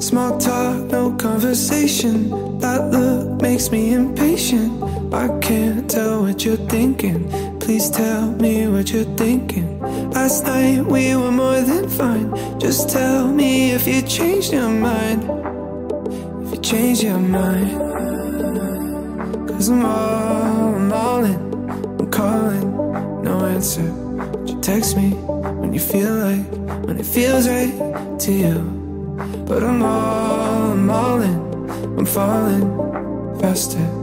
Small talk, no conversation. That look makes me impatient. I can't tell what you're thinking. Please tell me what you're thinking. Last night we were more than fine. Just tell me if you changed your mind. If you changed your mind. Cause I'm all, I'm all in. I'm calling, no answer. But you text me when you feel like, when it feels right to you. But I'm all, I'm all in, I'm falling faster.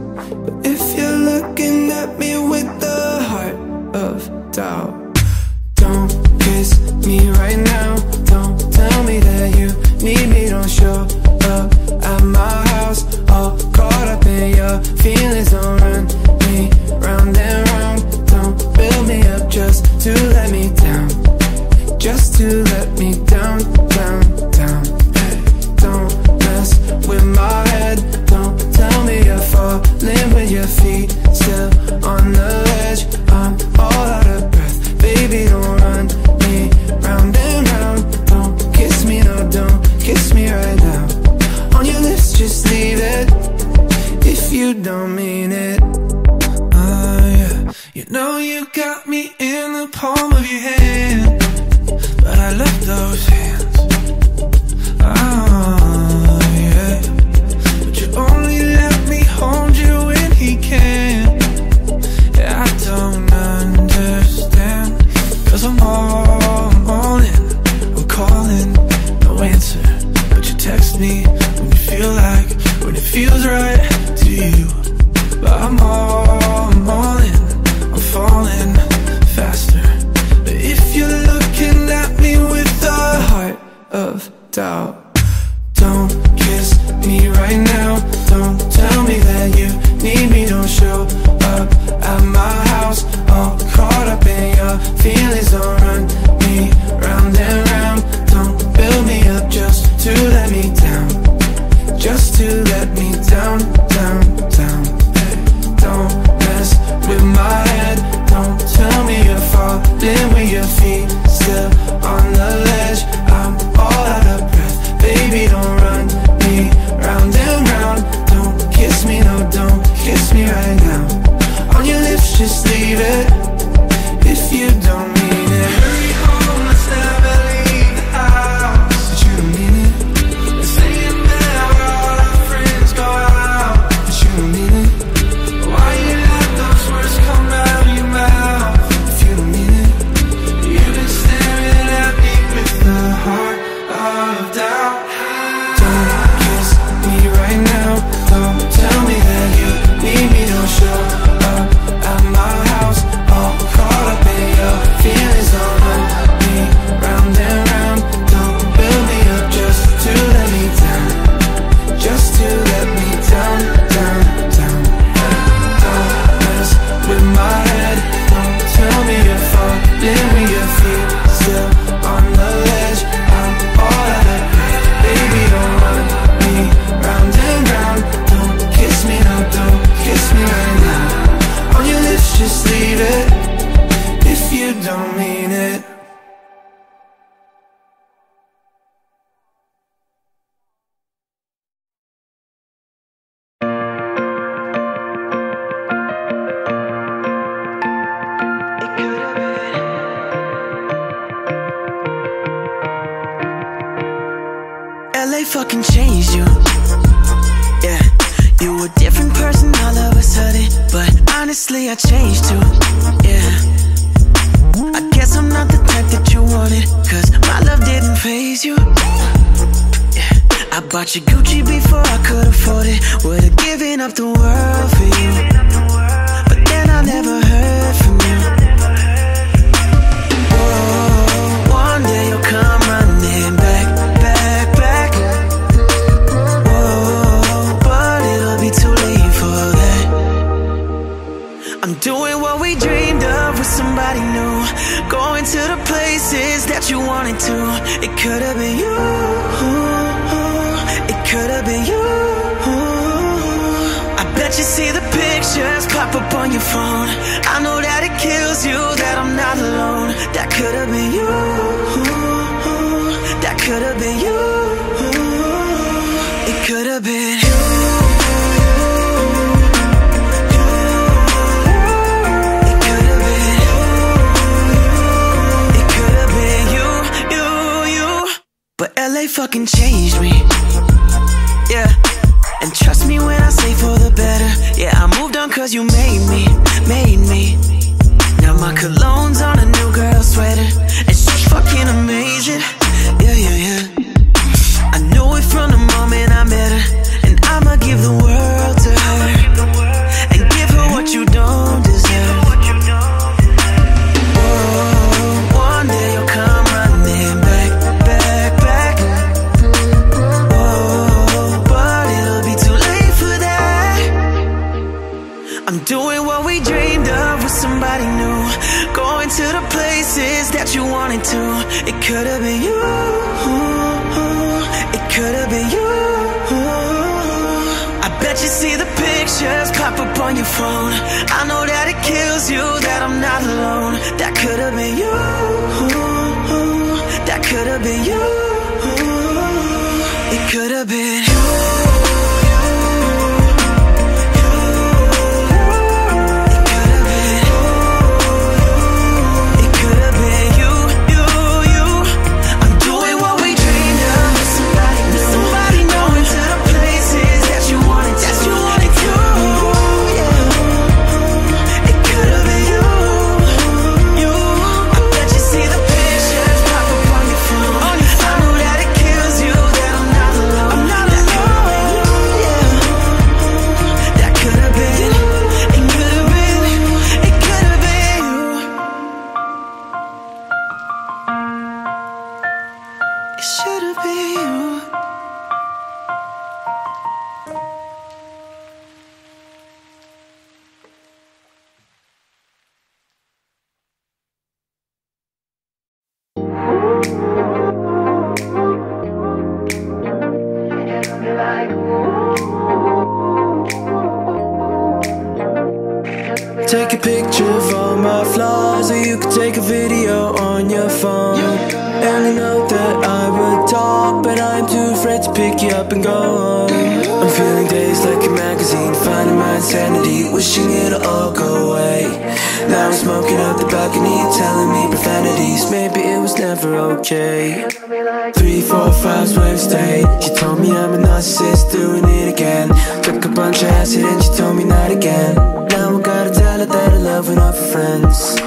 you made. doing it again. Took a bunch of acid and she told me not again. Now I gotta tell her that I love one of her friends.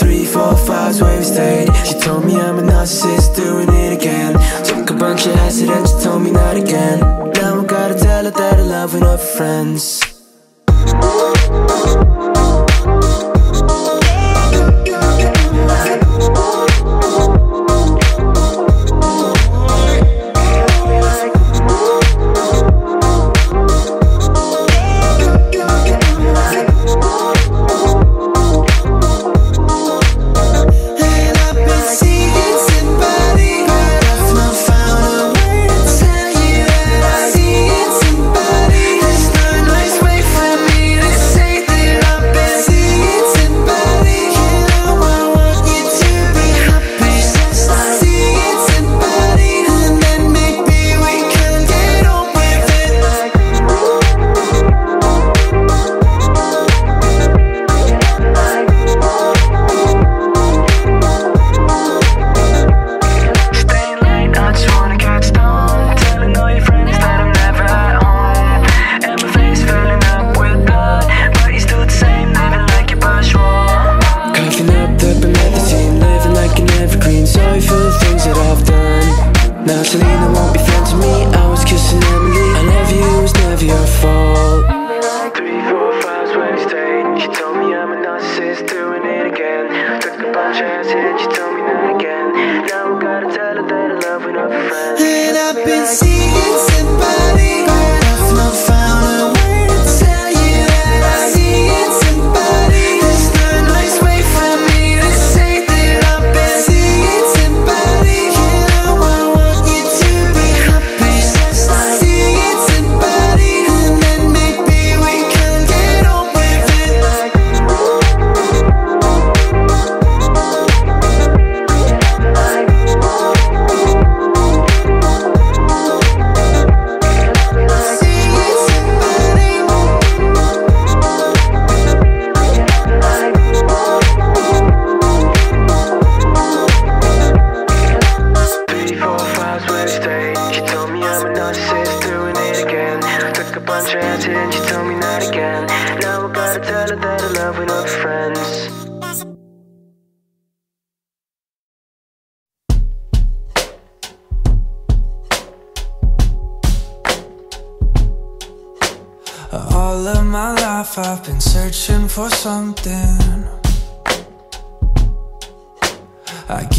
Three, four, five's where we stayed. She told me I'm a narcissist doing it again. Took a bunch of acid and she told me not again. Now I gotta tell her that I love one of her friends.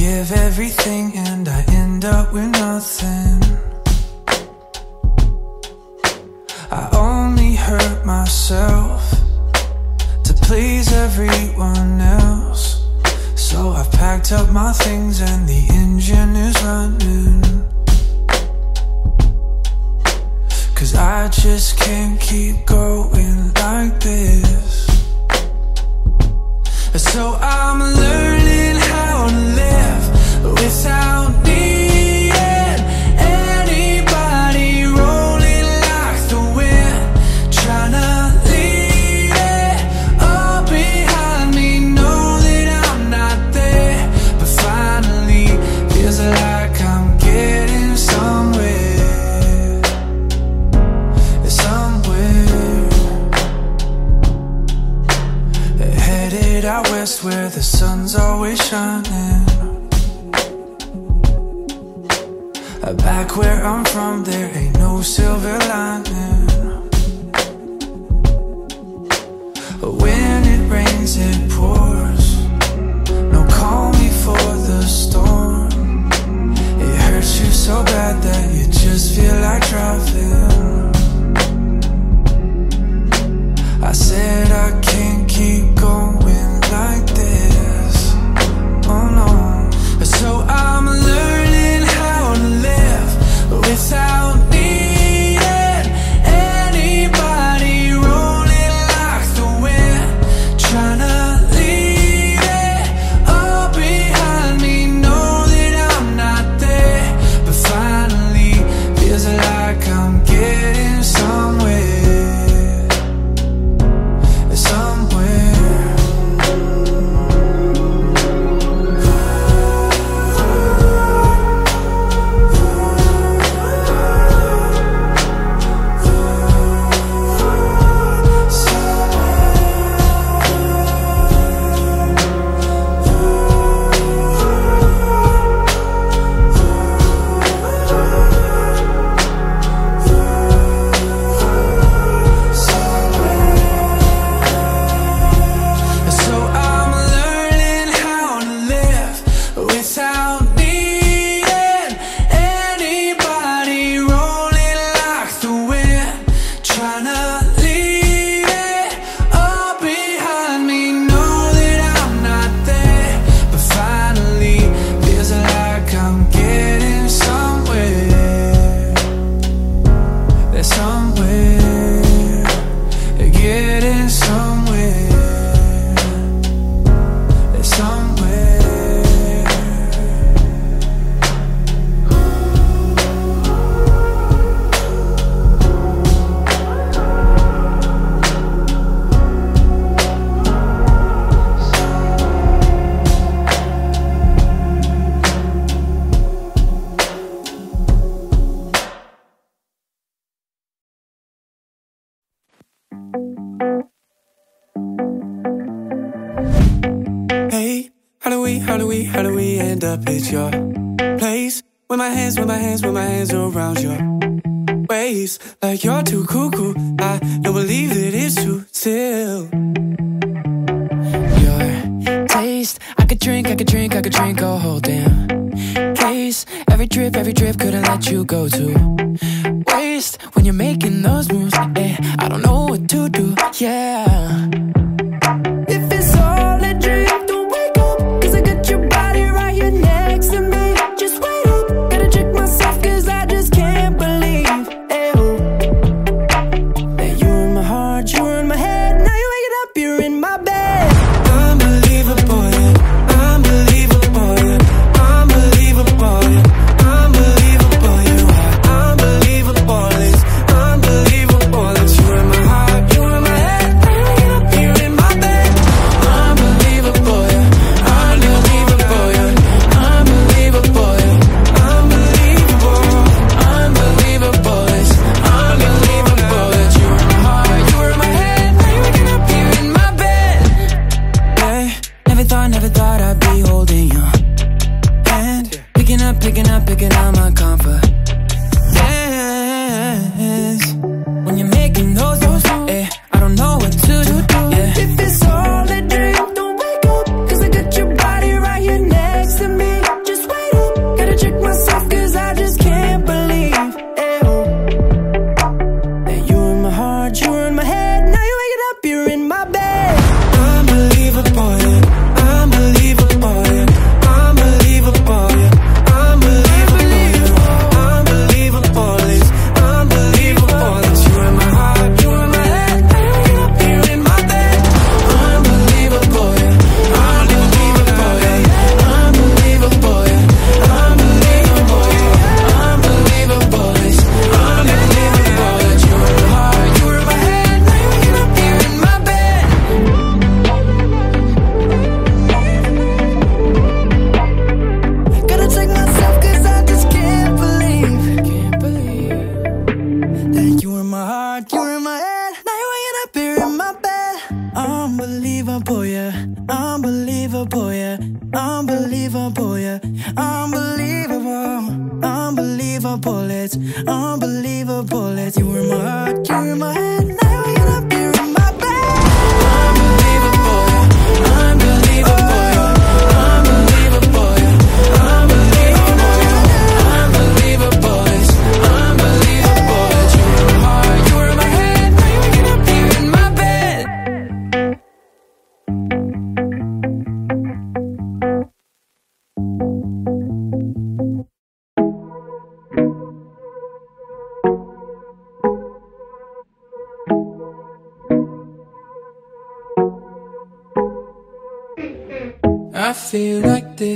give everything and I end up with nothing. I only hurt myself To please everyone else. So I've packed up my things and the engine is running. Cause I just can't keep going like this. So 没啥 With my hands, with my hands, with my hands around your waist Like you're too cuckoo. I don't believe that it's too still. Your taste I could drink, I could drink, I could drink a whole damn case. Every drip, every drip couldn't let you go to waste When you're making those moves, eh I don't know what to do, yeah.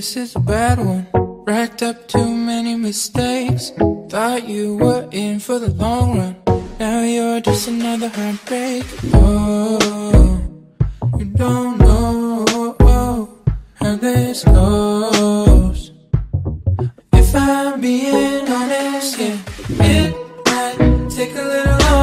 This is a bad one. Racked up too many mistakes. Thought you were in for the long run. Now you're just another heartbreak. Oh, you don't know how this goes. If I'm being honest, yeah, it might take a little longer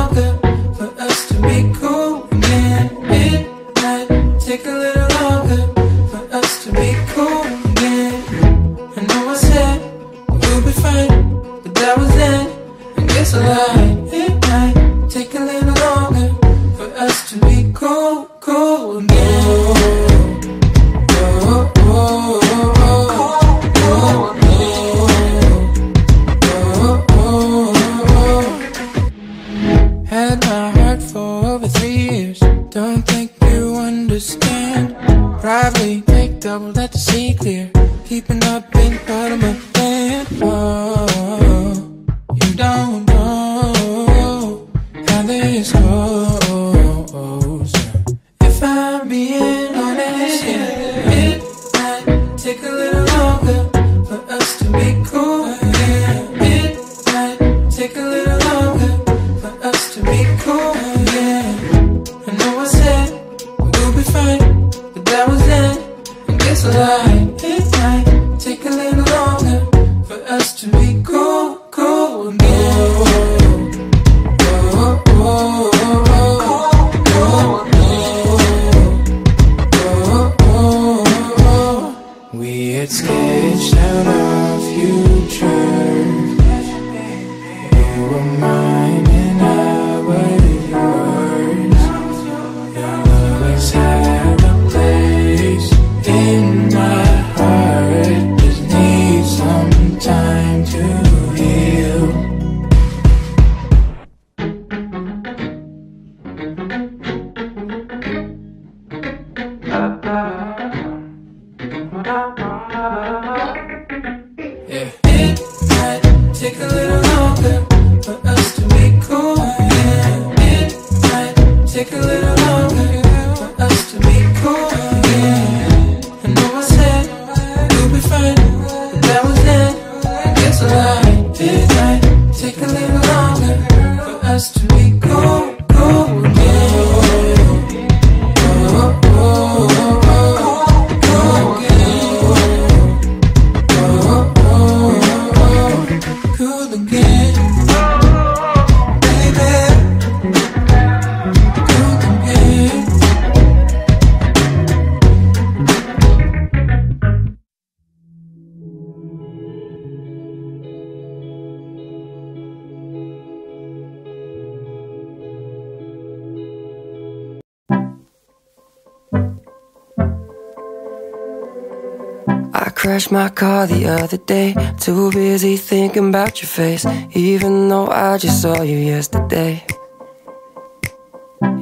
crashed my car the other day. Too busy thinking about your face. Even though I just saw you yesterday.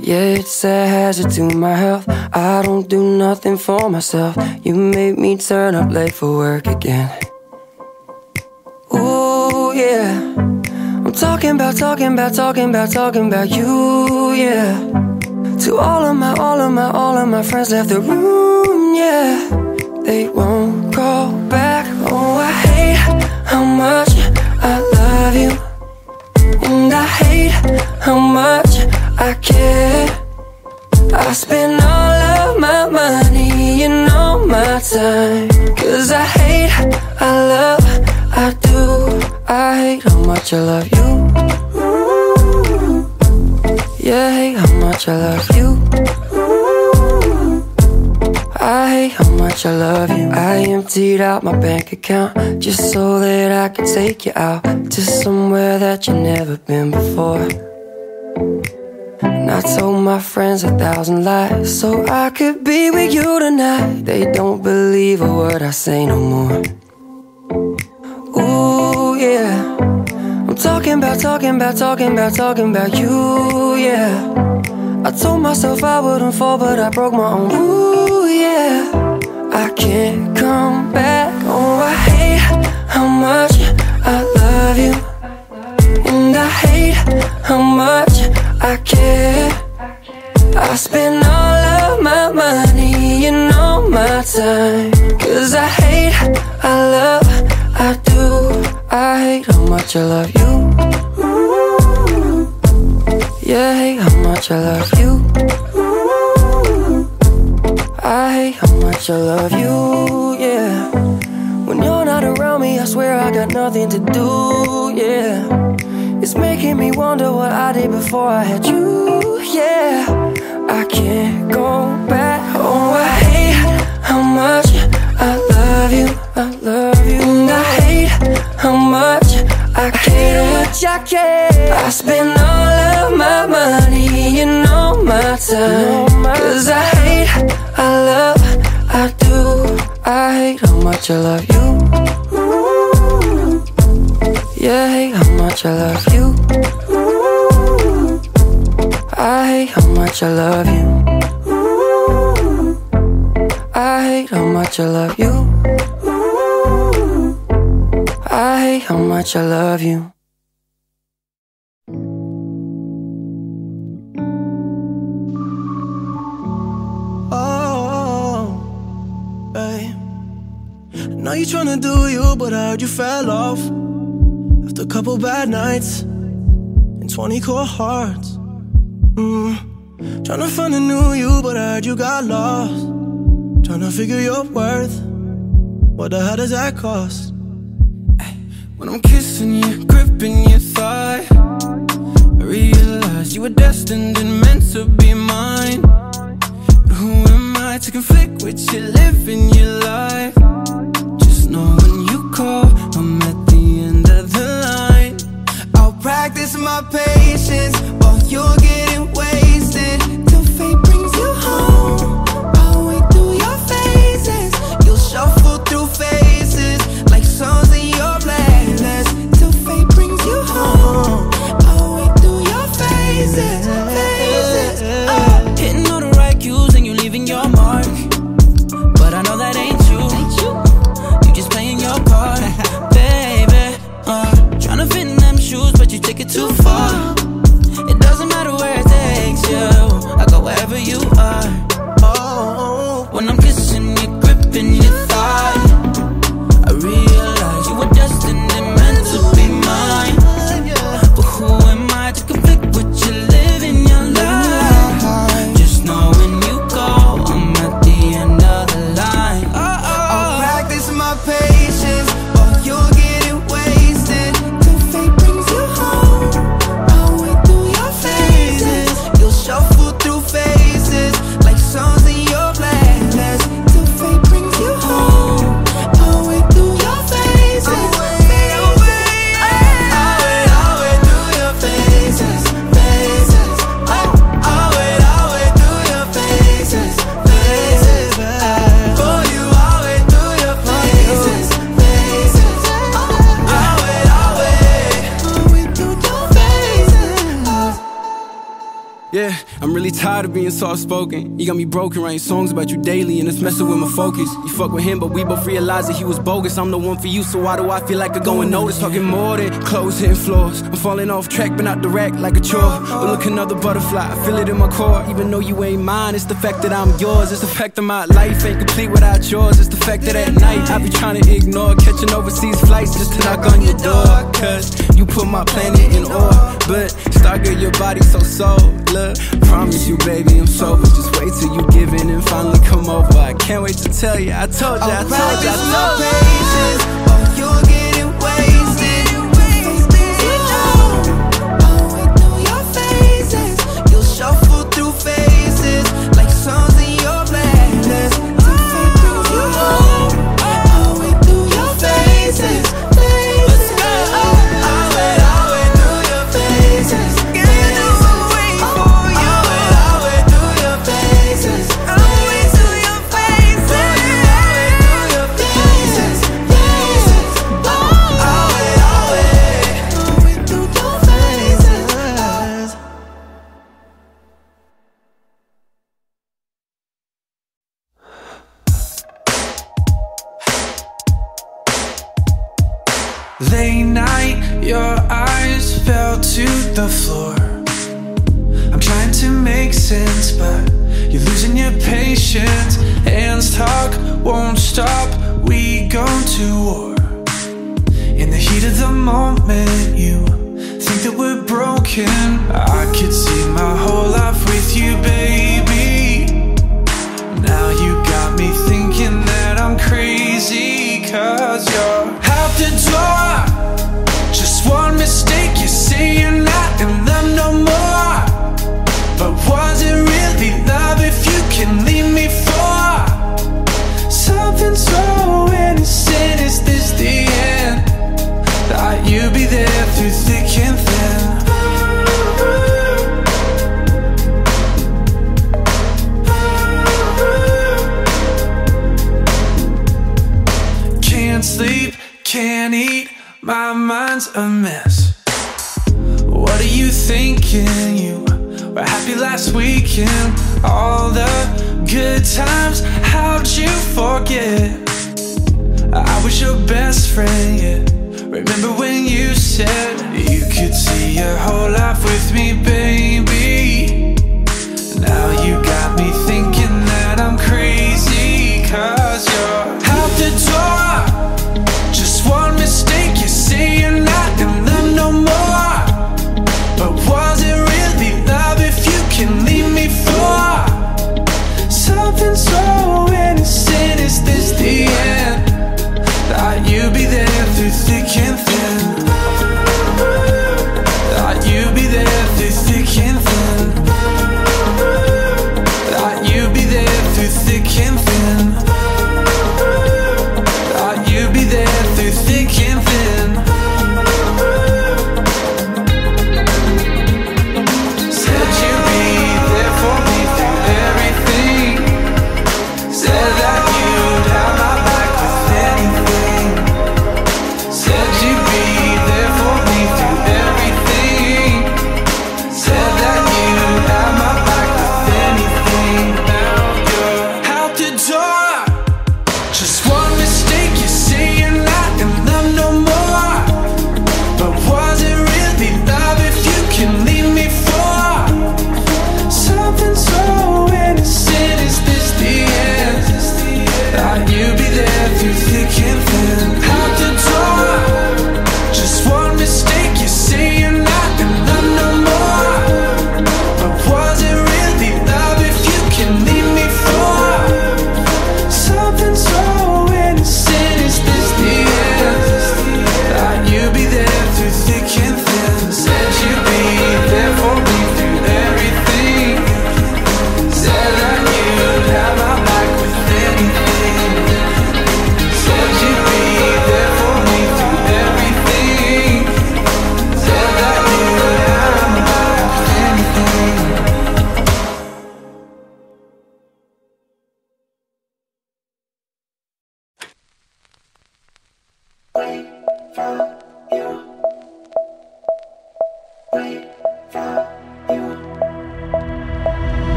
Yeah, it's a hazard to my health. I don't do nothing for myself. You made me turn up late for work again. Ooh, yeah. I'm talking about, talking about, talking about, talking about you, yeah. To all of my, all of my, all of my friends left the room, yeah. They won't call back. Oh, I hate how much I love you. And I hate how much I care. I spend all of my money and all my time. Cause I hate, I love, I do. I hate how much I love you. Yeah, I hate how much I love you. I hate how much I love you. I emptied out my bank account just so that I could take you out to somewhere that you've never been before. And I told my friends a thousand lies so I could be with you tonight. They don't believe a word I say no more. Ooh, yeah. I'm talking about, talking about, talking about, talking about you, yeah. I told myself I wouldn't fall, but I broke my own. Ooh, yeah. I can't come back. Oh, I hate how much I love you. And I hate how much I care. I spend all of my money and all my time. Cause I hate, I love, I do. I hate how much I love you. Yeah, I hate how much I love you. I hate how much I love you, yeah. When you're not around me, I swear I got nothing to do, yeah. It's making me wonder what I did before I had you, yeah. I can't go back. Oh, I hate how much I love you, I love you. And I hate how much I care. Much I care. I spend all of my money you all my time. Cause I hate, I love, I do. I hate how much I love you. Yeah, I hate how much I love you. I hate how much I love you. I hate how much I love you. I hate how much I love you. Tryna do you, but I heard you fell off after a couple bad nights and 20 cold hearts. Mm. Tryna find a new you, but I heard you got lost. Tryna figure your worth. What the hell does that cost? When I'm kissing you, gripping your thigh I realize you were destined and meant to be mine But who am I to conflict with you living your life? Know when you call, I'm at the end of the line. I'll practice my patience while you're getting wasted got me broken, writing songs about you daily, and it's messing with my focus. You fuck with him, but we both realize that he was bogus. I'm the one for you, so why do I feel like I go and notice? Talking more than clothes hitting floors. I'm falling off track, but not direct like a chore. But look, another butterfly, I feel it in my core. Even though you ain't mine, it's the fact that I'm yours. It's the fact that my life ain't complete without yours. It's the fact that at night I be trying to ignore catching overseas flights just to knock on your door. Cause you put my planet in orbit. Stargate your body so solar. Promise you, baby, I'm sober. Just wait till you give in and finally come over. I can't wait to tell you. I told you, I told you, I told you.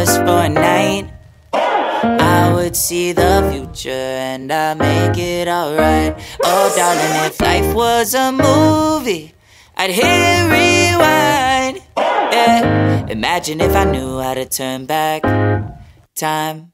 Just for a night, I would see the future and I'd make it alright. Oh, darling, if life was a movie, I'd hit rewind. Yeah, imagine if I knew how to turn back time.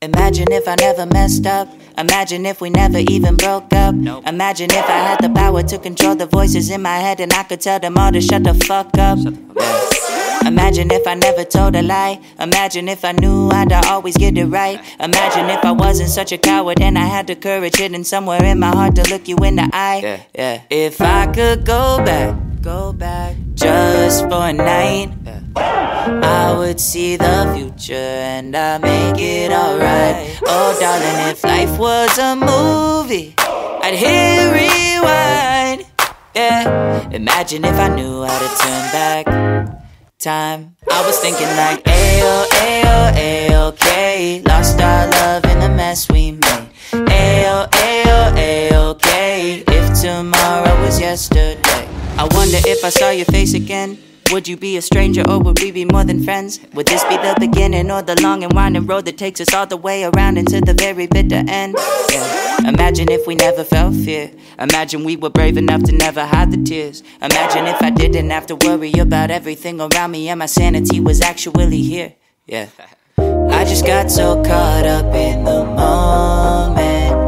Imagine if I never messed up. Imagine if we never even broke up. Imagine if I had the power to control the voices in my head and I could tell them all to shut the fuck up. Yeah. Imagine if I never told a lie. Imagine if I knew I'd always get it right. Imagine if I wasn't such a coward and I had the courage hidden somewhere in my heart to look you in the eye. Yeah, yeah. If I could go back, go back just for a night. I would see the future and I'd make it alright. Oh, darling, if life was a movie, I'd hit rewind. Yeah, imagine if I knew how to turn back time. I was thinking like, ayo, ayo, ayo, okay. Lost our love in the mess we made. Ayo, ayo, ayo, okay. If tomorrow was yesterday, I wonder if I saw your face again. Would you be a stranger or would we be more than friends? Would this be the beginning or the long and winding road that takes us all the way around into the very bitter end? Yeah. Imagine if we never felt fear. Imagine we were brave enough to never hide the tears. Imagine if I didn't have to worry about everything around me and my sanity was actually here. Yeah. I just got so caught up in the moment.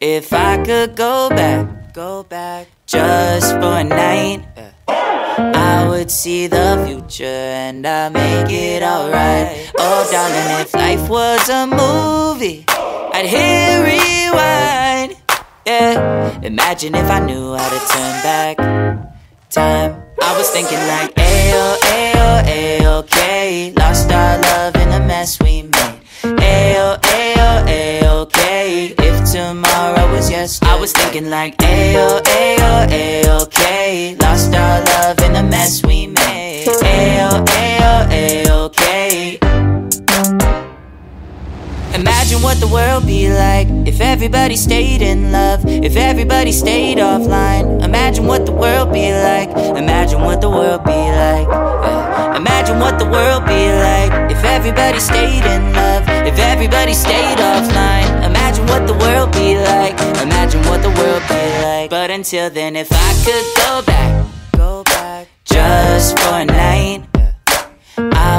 If I could go back, go back just for a night, I would see the future and I'd make it alright. Oh, darling, if life was a movie, I'd hit rewind. Yeah, imagine if I knew how to turn back time. I was thinking like, ayo, ayo, ayo, okay. Lost our love in the mess we made. Ayo, ayo, ayo, okay. If tomorrow was yesterday, I was thinking like, ayo, ayo, ayo, okay. Lost our love in the mess we made. Ayo, ayo, ayo, okay. Imagine what the world be like if everybody stayed in love, if everybody stayed offline. Imagine what the world be like. Imagine what the world be like. Yeah. Imagine what the world be like if everybody stayed in love, if everybody stayed offline. Imagine what the world be like. Imagine what the world be like. But until then, if I could go back, go back just for a night.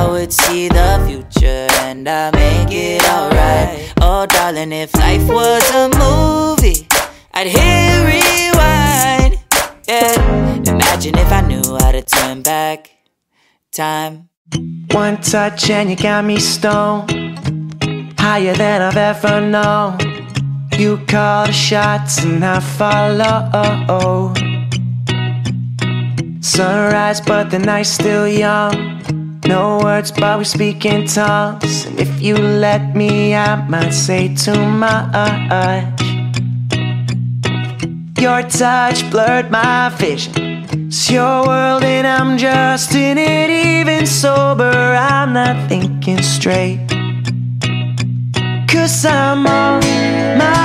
I would see the future and I make it alright. Oh, darling, if life was a movie, I'd hit rewind. Yeah, imagine if I knew how to turn back time. One touch and you got me stoned. Higher than I've ever known. You call the shots and I follow. Sunrise, but the night's still young. No words, but we speak in tongues. And if you let me, I might say too much. Your touch blurred my vision. It's your world, and I'm just in it. Even sober, I'm not thinking straight. Cause I'm on my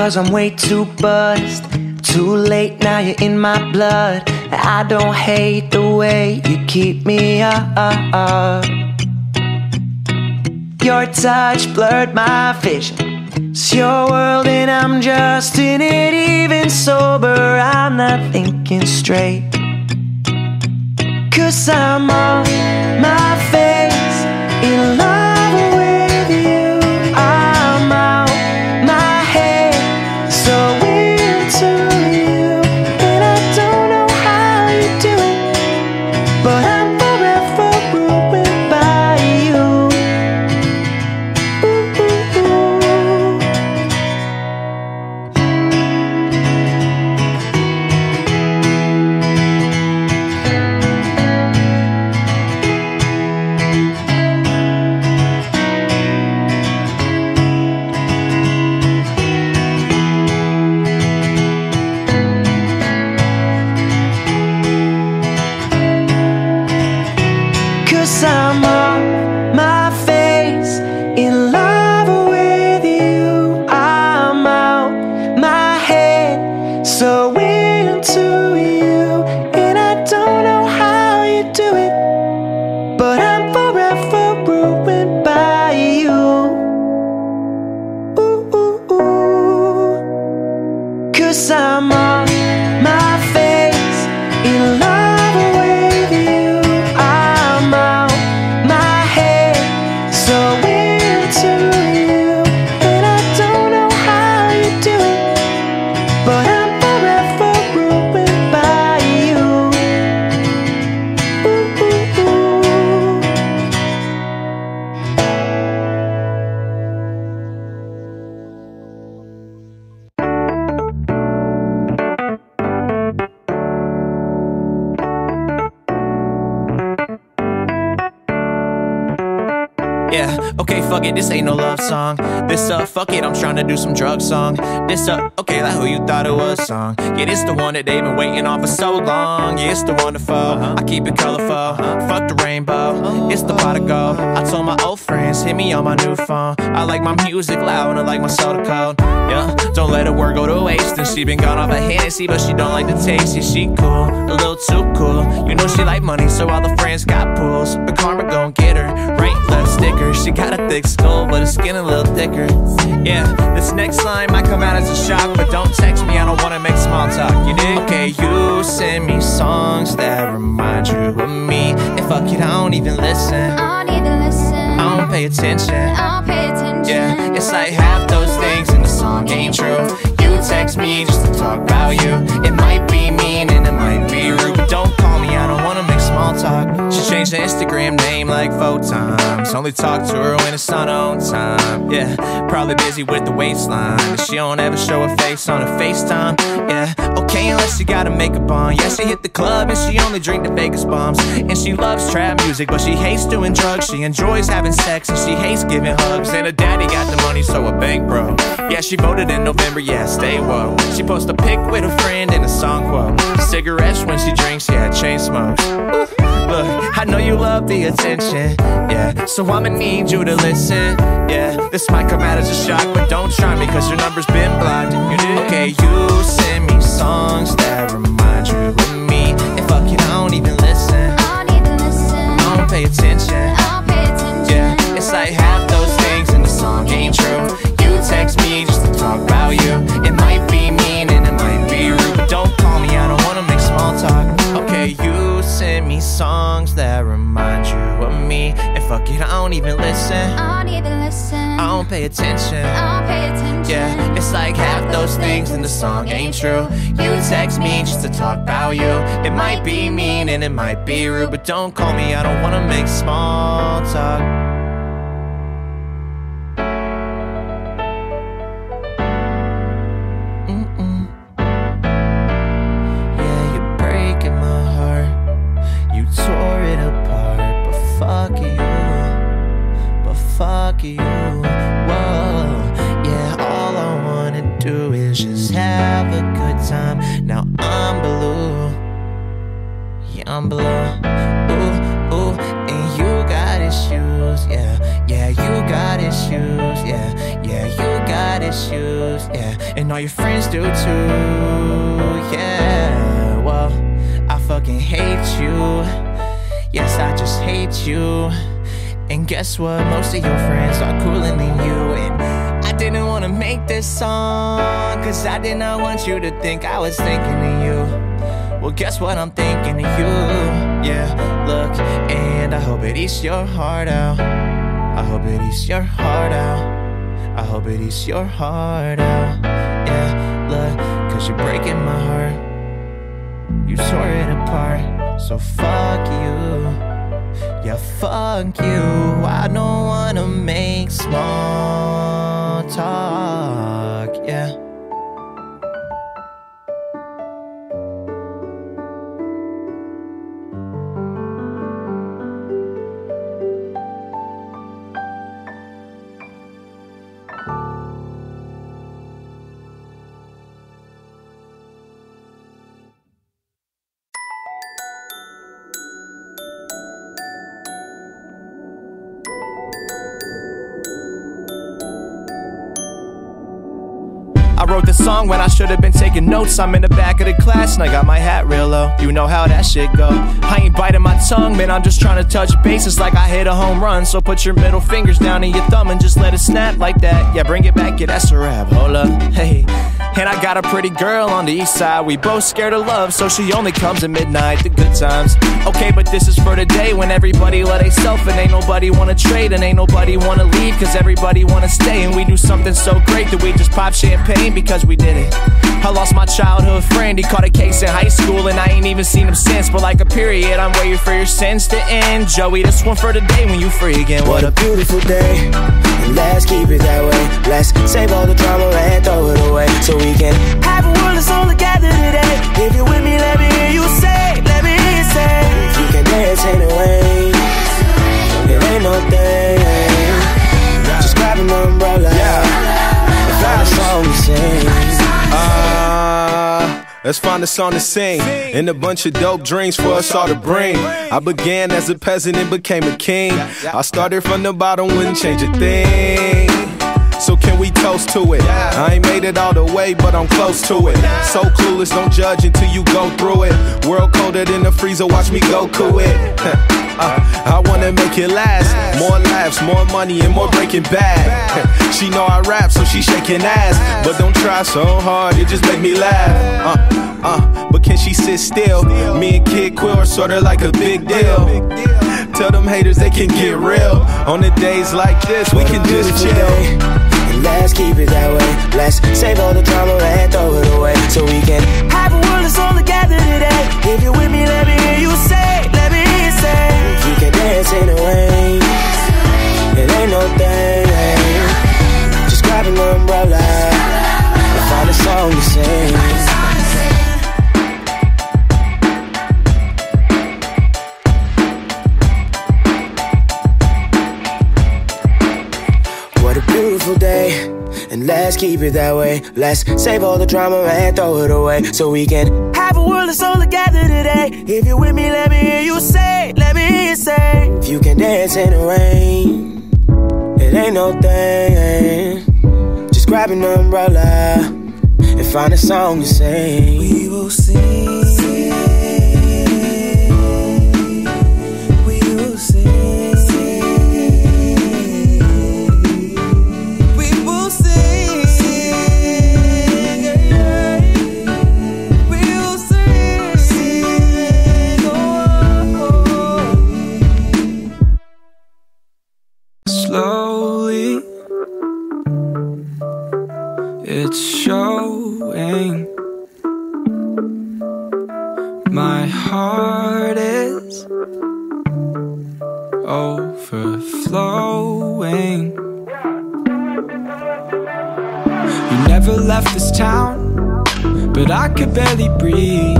cause I'm way too buzzed. Too late now, you're in my blood. I don't hate the way you keep me up. Your touch blurred my vision. It's your world, and I'm just in it. Even sober, I'm not thinking straight. Cause I'm on my face fuck it, I'm trying to do some drug song. This, uh, okay, like who you thought it was song. Yeah, this the one that they've been waiting on for so long. Yeah, it's the wonderful. I keep it colorful. Fuck the rainbow, it's the pot of gold. I told my old friends, hit me on my new phone. I like my music loud and I like my soda cold. Yeah, don't let her work go to waste. And she been gone off a Hennessy, but she don't like the taste. Yeah, she cool, a little too cool. You know she like money, so all the friends got pools. But karma gon' get her, right left sticker. She got a thick skull, but her skin a little thicker. Yeah, this next line might come out as a shock, but don't text me, I don't wanna make small talk. You dig? Okay, you send me songs that remind you of me. And fuck it, I don't even listen. I don't even listen. I don't pay attention. I don't pay attention. Yeah, it's like half those things in the song ain't true. You text me just to talk about you. It might be mean and it might be rude, but don't call me. I don't wanna make small talk. She changed her Instagram name like times. Only talk to her when it's on time. Yeah, probably busy with the waistline. She don't ever show her face on her FaceTime. Yeah, okay, unless she got her makeup on. Yeah, she hit the club and she only drink the Vegas bombs. And she loves trap music, but she hates doing drugs. She enjoys having sex and she hates giving hugs. And her daddy got the money, so a bank bro. Yeah, she voted in November, yeah, stay woke. She post a pic with a friend and a song quote. Cigarettes when she drinks, yeah, chain smokes. Look, I know you love the attention, yeah. So I'ma need you to listen, yeah. This might come out as a shock, but don't try me, cause your number's been blocked. Okay, you songs that remind you of me. And fuck it, I don't even listen. I don't even listen. I don't pay attention. I don't pay attention. Yeah, it's like half those things in the song ain't true. You text me just to talk about you. It might be mean and it might be rude, but don't call me. I don't wanna make small talk. Okay, you send me songs that remind you of me. And fuck it, I don't even listen. I don't even listen. I don't pay attention. I'll pay attention. Yeah, it's like half those things in the song ain't true. You text me just to talk about you. It might be mean and it might be rude, but don't call me, I don't wanna make small talk. Mm-mm. Yeah, time. Now I'm blue. Yeah, I'm blue. Ooh, ooh, and you got issues. Yeah, yeah, you got issues. Yeah, yeah, you got issues. Yeah, and all your friends do too. Yeah, well, I fucking hate you. Yes, I just hate you. And guess what? Most of your friends are cooler than you. And didn't wanna make this song, cause I did not want you to think I was thinking of you. Well, guess what? I'm thinking of you. Yeah, look, and I hope it eats your heart out. I hope it eats your heart out. I hope it eats your heart out. Yeah, look, cause you're breaking my heart. You tore it apart, so fuck you. Yeah, fuck you. I don't wanna make small talk. Yeah. Song when I should have been taking notes. I'm in the back of the class and I got my hat real low. You know how that shit go. I ain't biting my tongue, man. I'm just trying to touch bases like I hit a home run. So put your middle fingers down in your thumb and just let it snap like that. Yeah, bring it back, yeah, that's a rap. Up, hey. And I got a pretty girl on the east side. We both scared of love, so she only comes at midnight. The good times. Okay, but this is for the day when everybody let self and ain't nobody wanna trade and ain't nobody wanna leave cause everybody wanna stay. And we do something so great that we just pop champagne because we did it. I lost my childhood friend, he caught a case in high school and I ain't even seen him since. But like a period, I'm waiting for your sins to end. Joey, this one for the day when you free again. What a beautiful day. Let's keep it that way. Let's save all the drama and throw it away. So we can have a world that's all together today. If you're with me, let me hear you say, let me hear you say. If you can dance anyway, it ain't no thing. Just grab an umbrella. And find a song to sing. Uh, let's find a song to sing and a bunch of dope dreams for us all to bring. I began as a peasant and became a king. I started from the bottom, wouldn't change a thing. So can we toast to it? I ain't made it all the way, but I'm close to it. So clueless, don't judge until you go through it. World colder than the freezer, watch me go cool it. Uh, I wanna make it last. More laughs, more money, and more breaking bad. she know I rap, so she shaking ass. But don't try so hard, it just make me laugh. Uh, uh, but can she sit still? Me and Kid Quill are sorta like a big deal. Tell them haters they can get real. On the days like this, we can just chill. Let's keep it that way. Let's save all the drama and throw it away. So we can have a world that's all together today. If you're with me, let me hear you say, let me hear you say. You can dance in the rain, it ain't no thing. Just grab an umbrella and find a song to sing. Beautiful day. And let's keep it that way. Let's save all the drama and throw it away. So we can have a world that's all together today. If you're with me, let me hear you say, let me hear you say. If you can dance in the rain, it ain't no thing. Just grab an umbrella and find a song to sing. We will sing. overflowing. You never left this town, but I could barely breathe.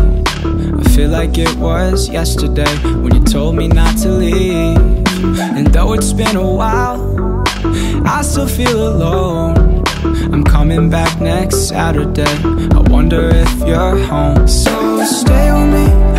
I feel like it was yesterday when you told me not to leave. And though it's been a while, I still feel alone. I'm coming back next Saturday. I wonder if you're home. So stay with me.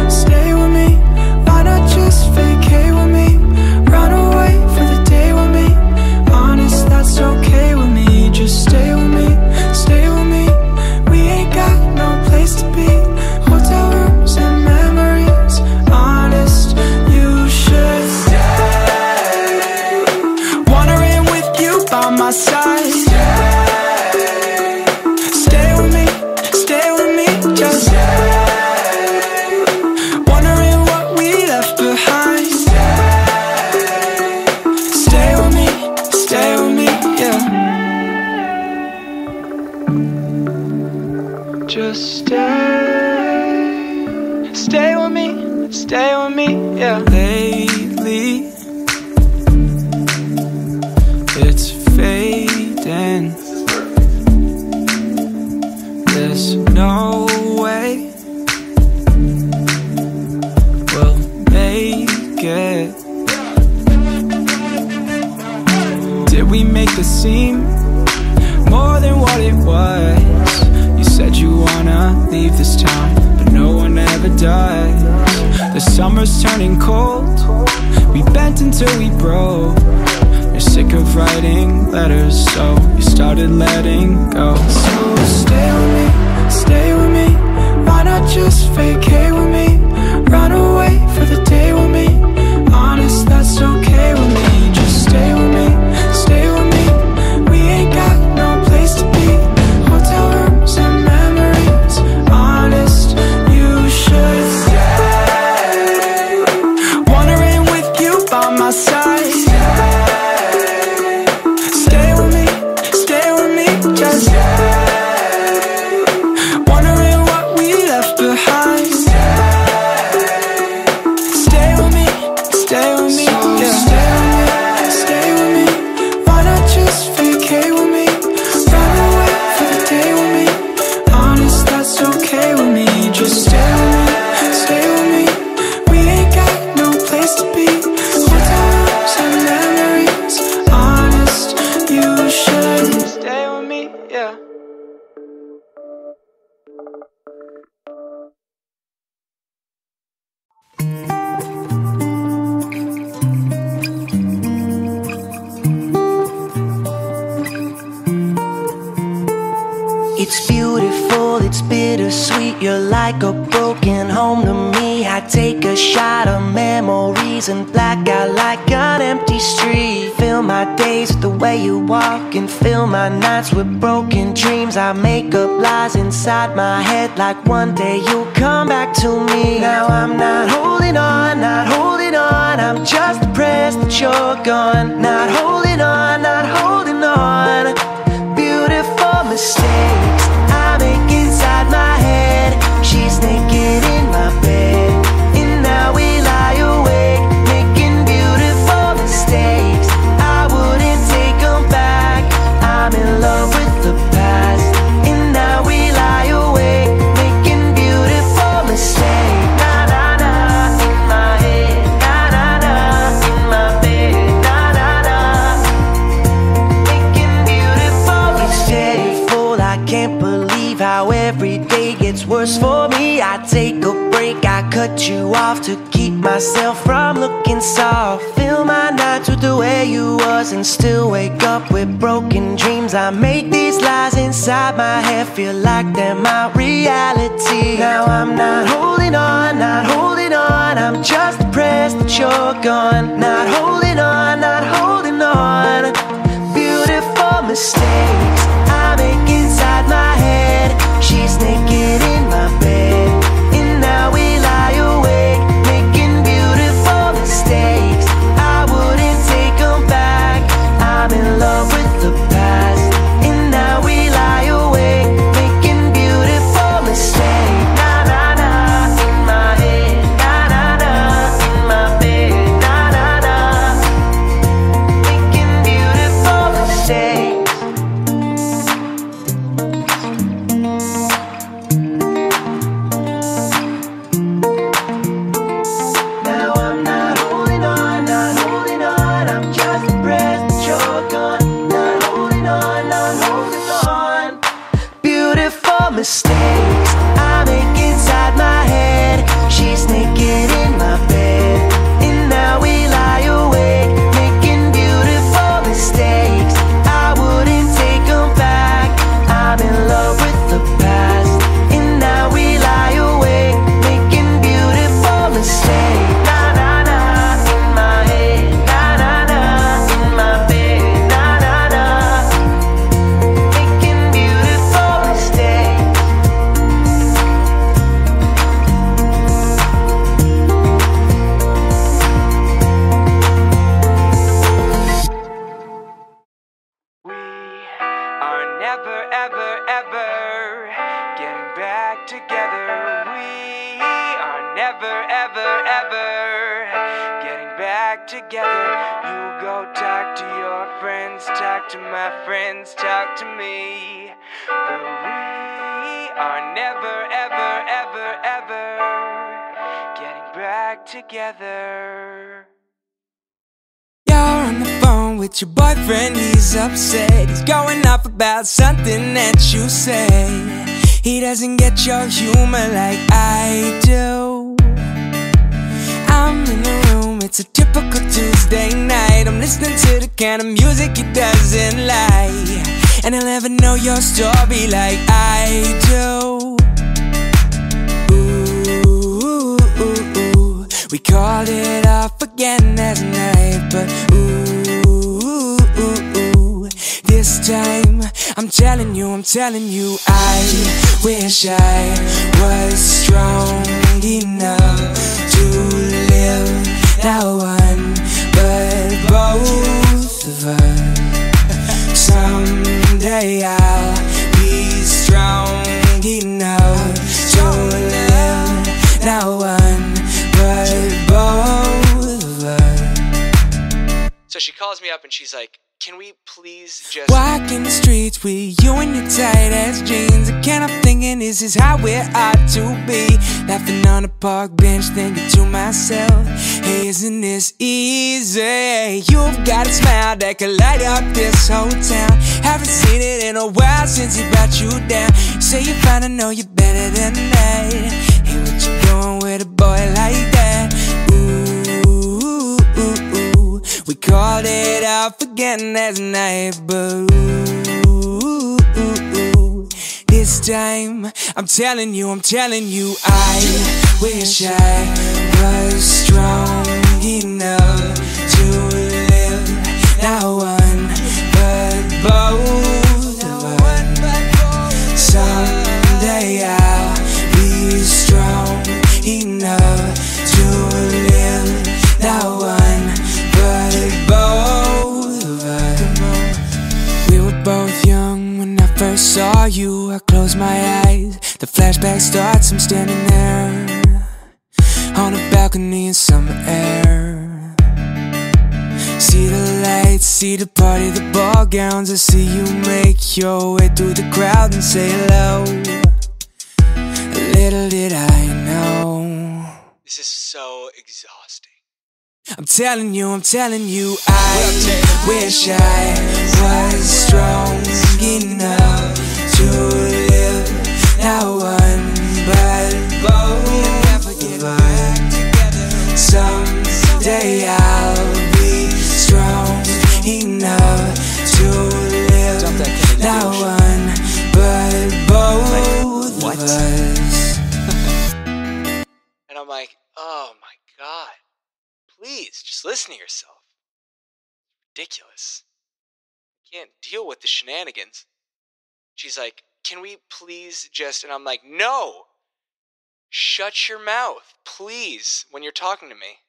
Yeah. Summer's turning cold. We bent until we broke. You're sick of writing letters So you started letting go. So stay with me, stay with me. Why not just vacate with me? Run away for the day. can fill my nights with broken dreams. I make up lies inside my head, like one day you'll come back to me. Now I'm not holding on, not holding on. I'm just depressed that you're gone. Not holding on, not holding on. Beautiful mistakes I make inside my head. She's myself from looking soft. Fill my nights with the way you was And still wake up with broken dreams. I make these lies inside my head Feel like they're my reality. Now I'm not holding on, not holding on. I'm just depressed that you're gone. Not holding never, ever, ever getting back together. You go talk to your friends, talk to my friends, talk to me. But we are never, ever, ever, ever getting back together. You're on the phone with your boyfriend, he's upset. He's going off about something that you say. He doesn't get your humor like I do. It's a typical Tuesday night. I'm listening to the kind of music he doesn't like. And I'll never know your story like I do. Ooh, we called it off again last night, but ooh, ooh, ooh, this time I'm telling you, I'm telling you, I wish I was strong enough to live that one, but both of us someday I'll be strong enough to live that one, but both of us. So she calls me up and she's like, "Can we please just?" Walking the streets with you in your tight ass jeans. I can't help thinking this is how it ought to be. Laughing on a park bench, thinking to myself, isn't this easy? You've got a smile that could light up this whole town. Haven't seen it in a while since he brought you down. You say you finally know you're better than that. Hey, what you doing with a boy like that? Ooh, ooh, ooh. We called it off again last night, but ooh. this time I'm telling you, I'm telling you, I wish I was strong enough to live that one, but both of us someday I'll be strong enough to live that one, but both of us. We were both young when I first saw you. I closed my eyes, the flashback starts. I'm standing there on a balcony in summer air. See the lights, see the party, the ball gowns. I see you make your way through the crowd and say hello. Little did I know. This is so exhausting. I'm telling you, I'm telling you, I wish I was strong enough to live that like, oh my god. Please, just listen to yourself. Ridiculous. I can't deal with the shenanigans. She's like, can we please just. And I'm like, no! Shut your mouth, please, when you're talking to me.